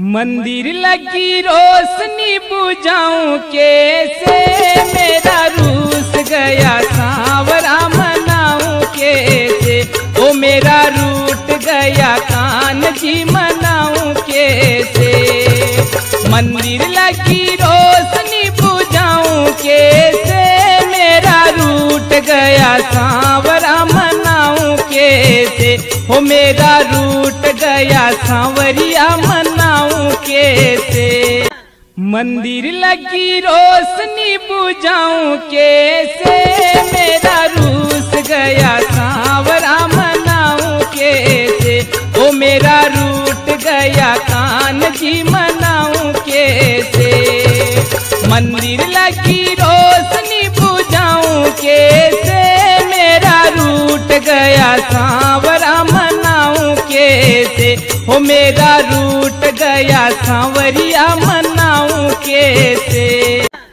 मंदिर लगी रोशनी बुझाऊं कैसे? मेरा रूस गया, सांवरा मनाऊं कैसे? ओ, मेरा रूट गया कान जी मनाऊं कैसे? मंदिर लगी रोशनी बुझाऊं कैसे? मेरा रूट गया, सांवरा मनाऊं कैसे? हो मेरा रूट गया, सांवरिया कैसे मंदिर लगी रोशनी बुझाऊं कैसे? मेरा रूस गया, सांवरा मनाऊं कैसे? ओ, मेरा रूट गया, कान जी मनाऊं कैसे? मंदिर लगी रोशनी बुझाऊं कैसे? मेरा रूट गया, सांवरा मनाऊं कैसे? हो मेरा रूट गया, सांवरिया